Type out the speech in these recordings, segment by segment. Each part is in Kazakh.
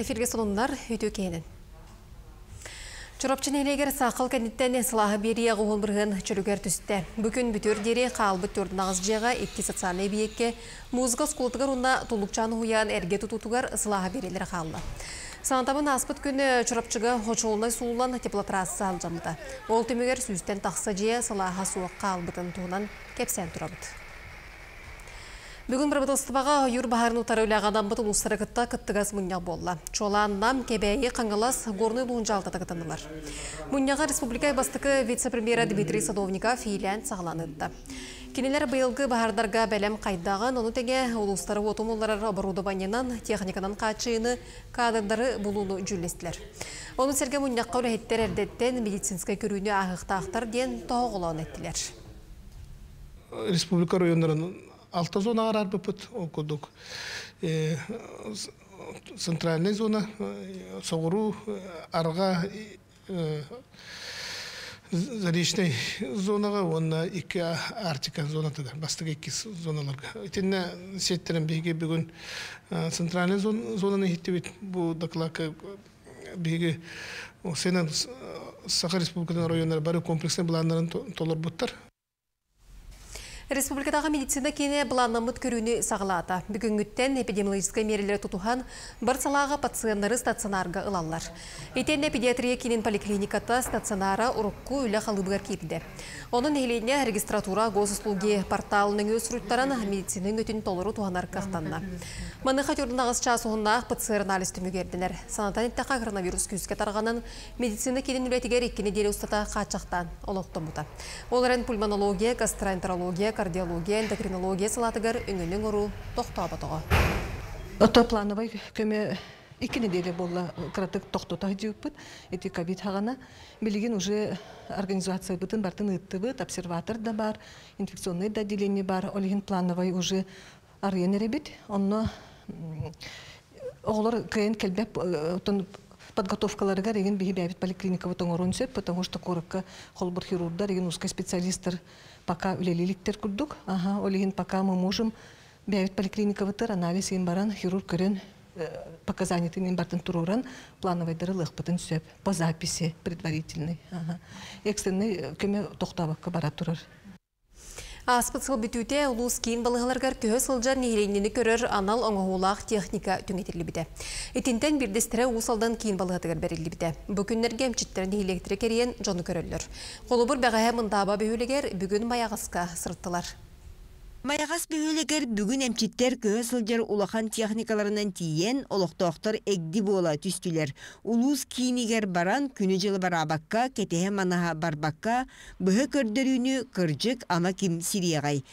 Эфирге сонунлар үтүү кенин. Чоропчын элегер сақыл кәнеттен сылағы берия ғуғыл бірғын чүрігер түсті. Бүгін бүтір дере қалбыт түрдің ағыз жеға екі социальный биекке музыка скултығыр ұнна тұлықчаны хуян әрге тұтутығар сылағы берелер қалды. Сантабын аспыт күні чоропчыға хочуылына суылан. Ол түмігер сүзден тақсы жия сылаға суық қалбытын туынан кепсен тұрабыды. Бүгін бір бұтылстыбаға үйір бағарын ұтары өліғадан бұтыл ұстары күтті күттігіз болла. Чоланнам кебәйі қаңғылас горны луынжа алты тағытанылар. Мұнияға республика бастықы вице-премьера Дмитрий Садовника фейлән сағыланытты. Кенелер бұйылғы бағардарға бәлем қайдаған, оны теге ұлыстары отымыларар оборудованиянан, техниканан қачыйыны, кадрдары бұлуны жүлестілер. Оны серге мұнияққа өләйттер әрдеттен медицинскай көріне ағықтақтар ден тоғылауын әттілер. Республика райондарының алты зонаға арбыпыт окудук центральный зона соғыру арға заречный зонаға онна iki арктика зонатыда бастык iki зоналарга итинне сеттерен биге бүгүн центральный зонаны хиттебит бу докладка биге сенен Саха Республиканың районлары бары комплексный планнарын толор буттар Республикадағы медицина кене бұланнамыт көріні сағылата. Бүгінгіттен эпидемиологическай мерелер тұтухан бір салаға пациенттары стационарға ылалар. Етен педиатрия кенен поликлиниката стационара ұрыққу үлі қалыбығар келді. Оның елейіне регистратура госуслуги порталының өсіруттарын медицинын өтін толыру туғанар қақтанна. Маныға түрдің ағыз часуғынақ пациер анализ түмігердінер. Санатаниттаға коронавирус күзге тарғанын медицина кенен үлетігер еккені делі ұстата қачақтан олықтым бұта. Оларын пульмонология, гастроэнтерология, кардиология, эндокринология салатыгар үңінің ұру тоқты абатыға. Ото плановой көмө икки неделе болла кратык тоқтота жүйіппіт. Эти ковид хагана билигин уже организация бытын бартын ыттыбыт, обсерватор да бар, инфекционный да отделение бар, олигин плановой уже арыен эребит. Онно оғлар кайын келбеп отон подготовкаларыга реген биһи бәбит поликлиника бутон орон сөп, потому что коракка холбур хирургдар реген узкий специалисттер пока үлелиликтер курдук. Ага, олигин пока мы можем бәбит поликлиника бутыр анализ ен баран хирург көрен показания тынын бартын туруран плановый дырылых бутын сөп по записи предварительный. Ага. Экстренный көмө тоқтабакка бара турар. Аспыт сыл бүтүте улус кейін балығаларғар көхі сылжар нейрейнені көрір анал оңығулақ техника түңетерлі біде. Итинтен бірдестірі усалдан кейін балығатығар бәрілі біде. Бүкінлерге әмчіттерін электри керейен жоны көрілдір. Қолыбыр бәғая мұндаба бүйілігер бүгін маяғасқа сырттылар. Маягас бүйөлегер бүгін әмчиттер көһө сылжар улахан техникаларынан тиен олықтоқтар эгди бола түстүлер. Улус киинигер баран күні жылы барабакка, кетеhe манаха барбакка, бұхы көрдөрүүнү кыржык ама ким сириягай.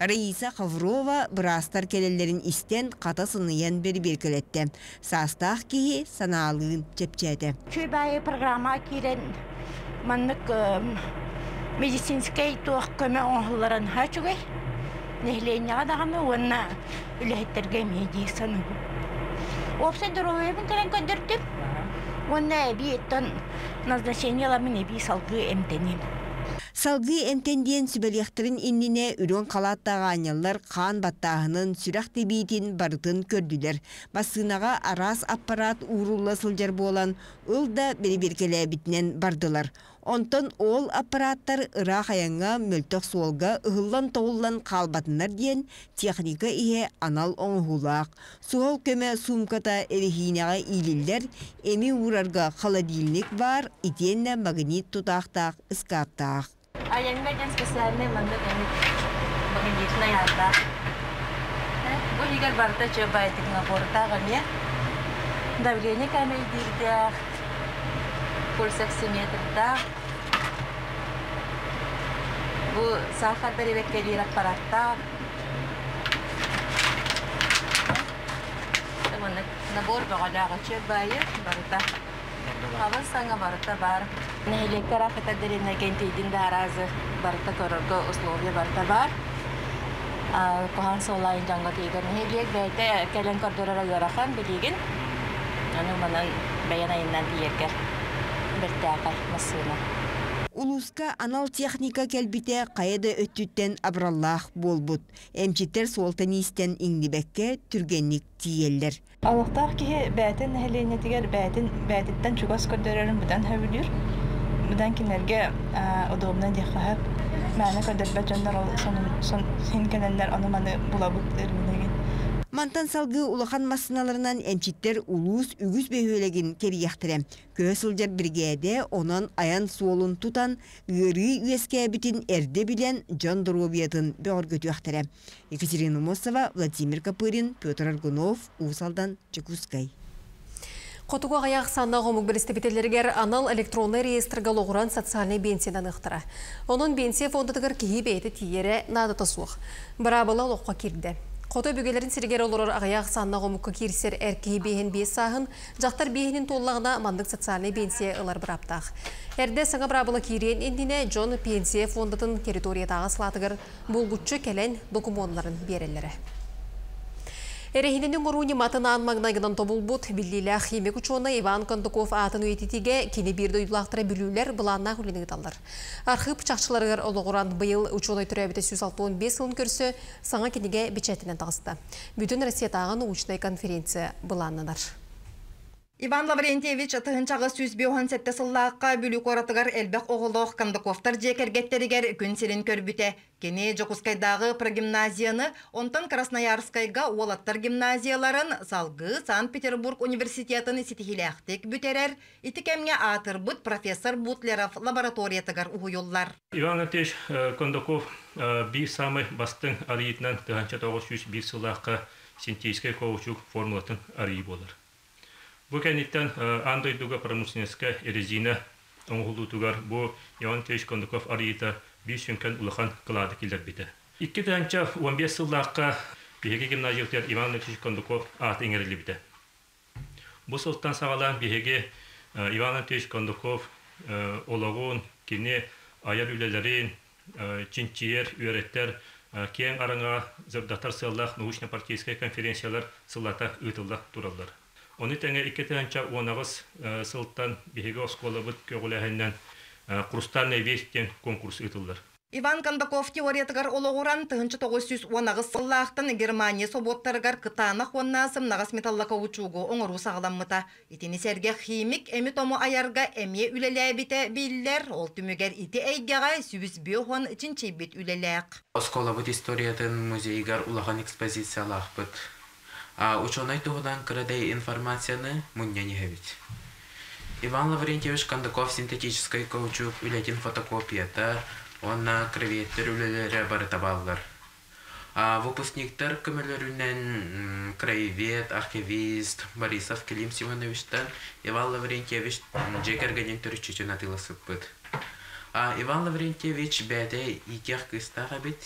Раиса Хаврова бұрастар келелерін істен қата сыныян бері беркелетті. Састақ кейі саналығын чепчәді. Чөбәйі программа кирен маннык медицинскай туақ көмі оңғыларын хачугай. Нехленяға дағаны онна үләйттерге медицины. Опсы дұройбын кәрен көндірдім. Онна әбі еттен назначениялармен әбі салғы әмтенем. Салғы әмтенден сүбәлияқтырын иннине үрен қалаттағы анялар қан баттағының сүрақ дебейтін барытын көрділер. Басынаға арас аппарат урулла сылжар болан ол да бері бітінен бардылар. Онтон ол аппараттар ыра аяңа мөлтөк суолга ыһыллан тоғыллан қалбатынар диен техника ihe анал оңғулақ. Суол көмө сумката эрихинеға илиллер, эми урарга холодильник бар, итенне магнит тутақтақ, ыскаптақ. Ah, ayağındayken spesialine mandık yani bakın gitme yanda. Eh, Bu yıkar barda coba edik ngaborda kan ya. Davriye'ni kan edir dah. Full seksimetre ta Bu safar dari bekleri raparakta. Teman eh, nak nabor bagada coba ya Habang sa nga barata, barda. Нелектер афета деріне кентейдін даразы барта көріргі условия барта бар. Кохан солайын жаңға тейгір нелек бәйті кәлін көрдірі ярахан білеген. Аны манан бәян айынан тиерге бір тәқай масына. Улуска анал техника келбите қайда өттүттен абраллах болбут. Эмчиттер солтанистен иңнибекке түргенник тиеллер. Алықтар ки бәтін әлене тигер бәтін бәтіттен чугас көдөрөрүн бұдан хөбүлүр. Бұдан кинерге удобно дихахап. Мәне көдөрбәт жондар сон син кенендер аны маны булабыт эрминеген. Мантан салгы улахан массыналарынан эмчиттер улус үгүз бөһөлегин керияхтыре. Көе сылжар бригеде онон аян суолун тутан гыры үескәбитин эрде билен Джон Доробиятын бөөр көтүяхтыре. Екатерина Мосова, Владимир Капырин, Петр Аргунов, Усалдан, Чекускай. Котуға аяқ санна ғомық бірістебетелергер анал электронный реестрға лоғыран социальный бенсиядан ұқтыра. Оның бенсия фондатығыр кейі бейті тиері надыта суық. Бірабыла лоққа кирді. Қото бүгелерін сіргер олырыр ағаяқ санна ғомыққа кирсер әркей бейін бей сағын, жақтар бейінін толлағына мандық социальный бенсия ылар бұраптақ. Әрде саңа бірабыла кирен ендіне Джон пенсия фондатын территориятағы сылатығыр бұлғытшы кәлен докумонларын берелері. Эрехиненің ұруыны матын анмағнайғынан тобылбұт, біллилі химик учуына Иван Кондуков атын өйтетіге кені бірді ұйлақтыра білулер бұланна хүлінегі талдар. Архып чақшыларығыр олығыран бұйыл учуына түрәбіті 165 сылын көрсі саңа кенеге бечетінен тағысты. Бүтін Россия тағын учнай конференция бұланнанар. Иван Лаврентьевич тыһынчағы сүз биохан сетте сыллааққа бүлі қоратығар әлбәқ оғылық Кондуковтар жекергеттерігер күн сирин көрбіте. Кені Жокускайдағы прогимназияны, онтан Красноярскайга Уолаттар гимназияларын салғы Санкт-Петербург университетін сетихиләқтік бүтерер, итікемге атырбыт профессор Бутлеров лабораториятығар ұғыйоллар. Иван Лаврентьевич Кондуков bir самый бастың арыйтынан тыһанча 901 сыллааққа синтейскай коучук формулатын арый болар. Бу кәниттен андойдуга промышленностька резина оңғылутугар бу Иван Теш Кондуков арыйта бис сүнкен улахан кылады килдер бите. Икки тәнчә 15 сыллакка биһеге гимназиялар Иван Теш Кондуков аты иңерли бите. Бу сылтан сагалан биһеге Иван Теш Кондуков ологун кини аяр үлелерин чинчиер үйреттер кең араңа зырдатар сыллах научно-партийская конференциялар сыллата ытылла тураллар. Оны тәңе ике тәнчә онагыз сылттан биһиге осколабыт көгүләһеннән вестен конкурс ытылдыр. Иван Кондаков теориятыгар ологуран тыһынчы 910 сыллаахтан Германия соботтарыгар кытаанах оннасым нагас металлака учугу оңору сагаламмыта. Итини серге химик эми тому аярга эмие үлеләбите биллер, ол түмүгер ити эйгега сүбүс биохон için чейбит үлеләк. Осколабыт историятын музейгар улаган экспозициялахпыт. Ученый тугудан кырдай информацияны муння нехевит. Иван Лаврентьевич Кондаков синтетической каучук үлетин фотокопията, он на кроветтер үлелері бары. А выпускниктер көмөлөрүнөн краевед, архивист Борисов Клим Симоновичтан Иван Лаврентьевич жекергенен төрүчүчүн атыласыппыт. А Иван Лаврентьевич бәде икех кыстага бит.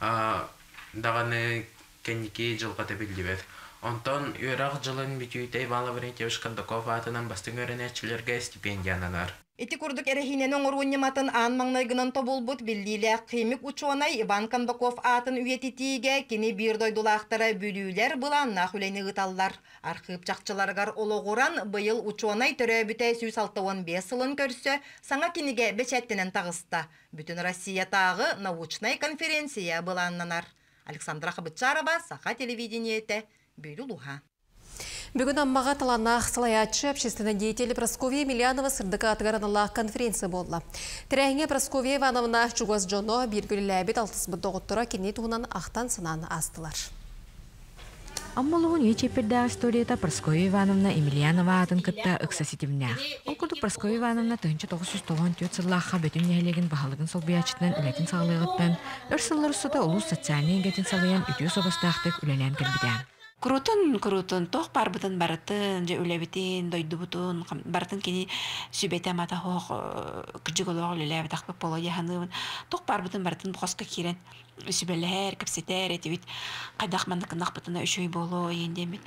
А даганы кенники жылға табилдибет. Онтон үйрақ жылын бүтүйте Иван Лаврентьевич Кондаков атынан бастың өрінәтчілерге стипендиянанар. Ити курдук эрехиненен орунняматын аан маңнайгынан тобулбут биллиле химик учуанай Иван Кондаков атын үйетитиге кини бир дойдулаактара бүлүүлер быланна хүлени ыталлар. Архив чакчыларгар ологуран быйыл учуанай төрөбүтэ сүүс алтауан бес сылын көрсө саңа киниге бечеттенен тагыста. Бүтүн Россия тагы научный конференция быланнанар. Александра Хабычарова, Саха телевидениете, Бюлюлуха. Бүгін аммаға таланақ салаятшы общественный деятель Прасковия Емельянова сырдыка атыгараналақ конференция болды. Тірәңе Прасковия Ивановна Чугас Джоно бір күліләбет алтыс бұдды кене туғынан ақтан сынаны астылар. Аммалугун ечепирда историята Прасковья Ивановна Емельянова атын кытта ыксаситивнях. Ол курдук Прасковья Ивановна тыгынчы 994 сыллахха бөтүн нәһелеген баһалыгын солбиячытынан үлетин саглыгыттан өр сыллар усута улус социальный үтүү собастаахтык үлелен келбиден. Крутун, крутун, тох барбытын барытын, же үлебитин, дойдубутун, барытын кини сүбете мата хох, кыджыголог үлелебит акпык боло яханыбын. Тох барбытын барытын бухаска кирен, сүбелер, кепсетер, этибит, кайдах мандыкынак бытына үшөй боло, ендемит.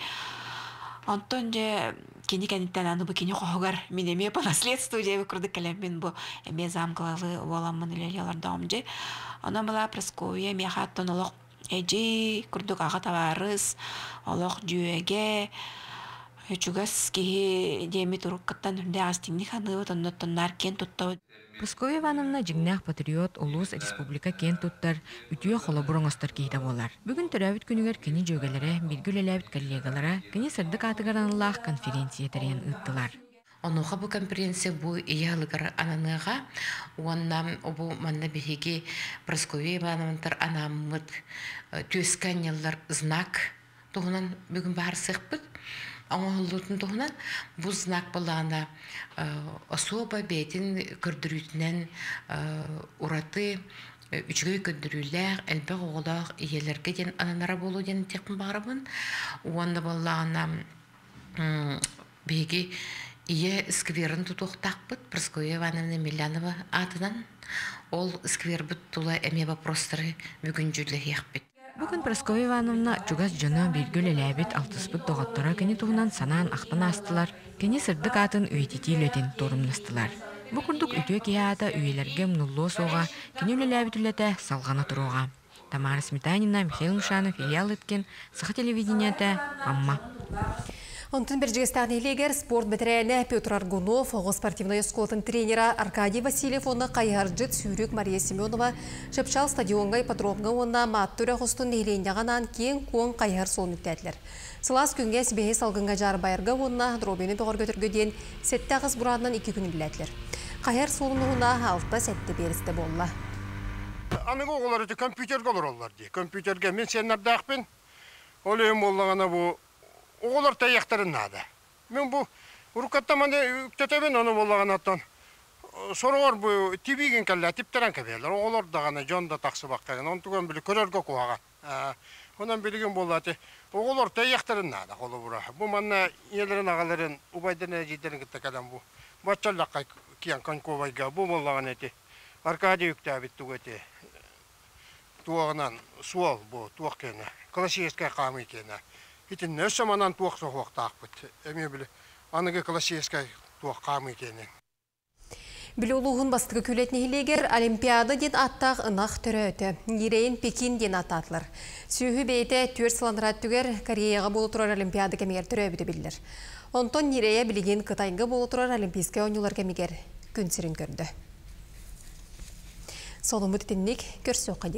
Онтон же кини кенеттен аны бу кини хохугар минеме по наследству же курдык келемин бу эме замкалалы уаламын үлелелардам же. Она была Прасковья, меха тонолог эжи курдук ага табарыс олох жүйеге чугас киһи деми туруккаттан хүрдэ астимни ханы тонноттоннар кен туттау Прасковья Ивановна жигнах патриот улус республика кен туттар үтүе холо буроңостор кийде болар. Бүгүн төрөбүт күнүгер кини жөгелере, билгүлелебит коллегалара кини сырдык атыгаранлах конференция терен ыттылар. Онуха бу конференция бу иялыгар ананыга уонна бу манна биһиги Прасковья Ивановнатар анаммыт төскән яллар знак. Туһунан бүгүн баар сыхпыт оңоллутун туһунан бу знак балаана особо бетин көрдүрүтүнен ураты үчгөй көндүрүләр элбе оголах иелерге ден ананара болу ден текин барабын уонна балаана биһиги Ие скверын тутуқтақпыт Прасковья Ивановна Милянова атынан ол сквербіт тула әме вопростары бүгін жүлі яқпыт. Бүгін Прасковья Ивановна чугас жана биргүл эләбит алтыспыт доғаттара кені туғынан санаан ақтан астылар, кені сырдык атын үйетети үлетін торумнастылар. Бу курдук үтө кияата үйелерге мнуллоо соға, кені үлеләбит үләтә салғана тұруға. Тамара Сметанина, Михаил Мушанов, Илья Лыткин, Саха телевиденията, Амма. Онтын бір жегістағнелегер спорт бітірәлі Петр Аргунов, спортивной скотын тренера Аркадий Васильев, оны қайаржыт сүйрік Мария Семенова, Шепшал стадионға ипподромға онна маттуря құстын нейлейіндеғанан кейін қуын қайар сол мүттәділер. Сылас күнге сібейе салғынға жар байырға онна дробені тоғыр көтіргөден сәтті ағыз бұрадынан екі күн үләділер. Қайар солынуына алты сәтті берісті болла. Анығы оғылар өте компьютерге олар олар дей. Компьютерге мен сен ардақпен, ол өйім олағана бұл оғылар таяқтарын нады. Мен бұл ұрқаттаманы үктетебен оны болаған аттан. Сорогор бу тибиген калла типтеран кабелер. Оғылар дағаны жонда тақсы баққан. Он туған білі көрерге куаған. Онан білген болады. Оғылар таяқтарын нады. Қолы бұра. Бұл манна елерін ағаларын убайдың әжейдерін кітті кәдім бұл. Бачаллаққа киян конковайға бұл болған әте. Аркадий үктәбит тугете. Туағынан суал бұл туақ кені. Классическая қамы кені. Итин нөсі манан туақ соғуақ. Әме білі, туақ қамы. Білі ұлығын бастығы күлетіне хилегер Олимпиада ден аттақ ынақ түрі өті. Нирейін Пекин ден аттатылыр. Сүйі бейті төр сыландырат түгер Кореяға болу тұрар Олимпиада кемегер түрі өбіді білдір. Онтон Нирея білеген Қытайға болу тұрар Олимпийская ойнулар кемегер күн көрді. Солымы түтіннік көрсі оққа